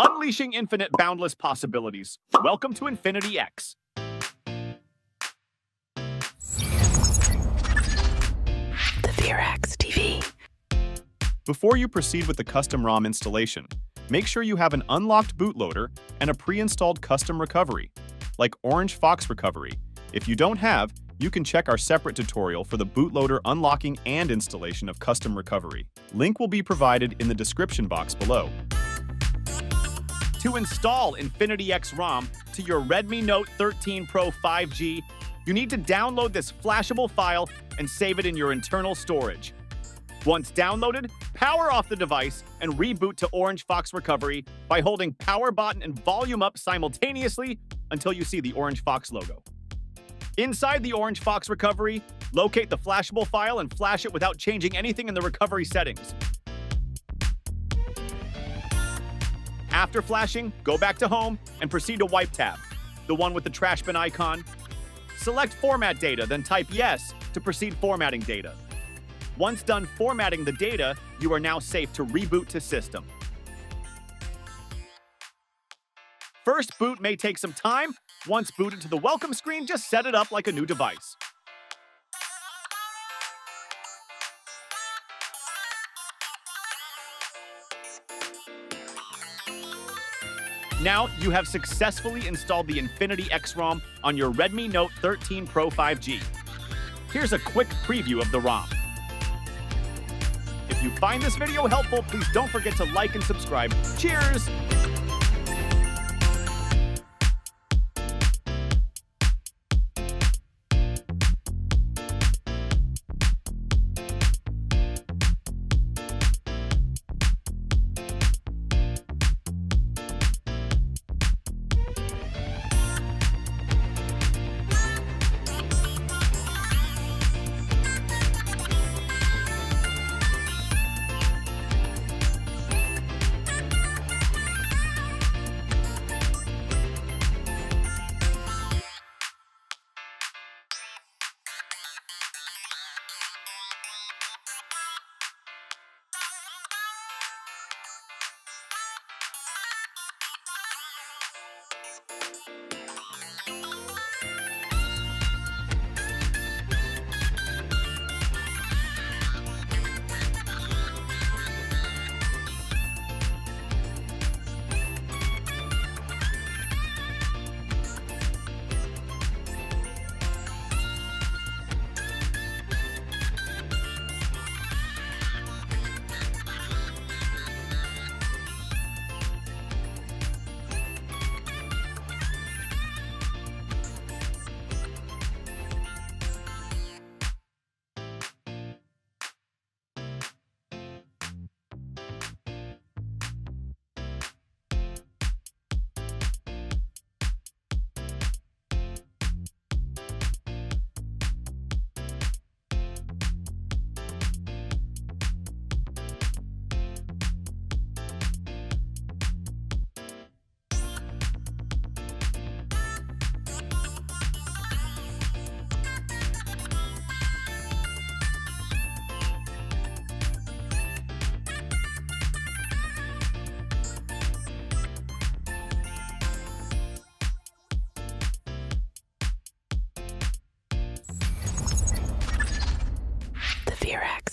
Unleashing infinite boundless possibilities. Welcome to Infinity X. The Verax TV. Before you proceed with the custom ROM installation, make sure you have an unlocked bootloader and a pre-installed custom recovery, like Orange Fox Recovery. If you don't have, you can check our separate tutorial for the bootloader unlocking and installation of custom recovery. Link will be provided in the description box below. To install Infinity X ROM to your Redmi Note 13 Pro 5G, you need to download this flashable file and save it in your internal storage. Once downloaded, power off the device and reboot to Orange Fox Recovery by holding power button and volume up simultaneously until you see the Orange Fox logo. Inside the Orange Fox Recovery, locate the flashable file and flash it without changing anything in the recovery settings. After flashing, go back to Home and proceed to Wipe tab, the one with the trash bin icon. Select Format Data, then type Yes to proceed formatting data. Once done formatting the data, you are now safe to reboot to system. First boot may take some time. Once booted to the welcome screen, just set it up like a new device. Now, you have successfully installed the Infinity X ROM on your Redmi Note 13 Pro 5G. Here's a quick preview of the ROM. If you find this video helpful, please don't forget to like and subscribe. Cheers! Verax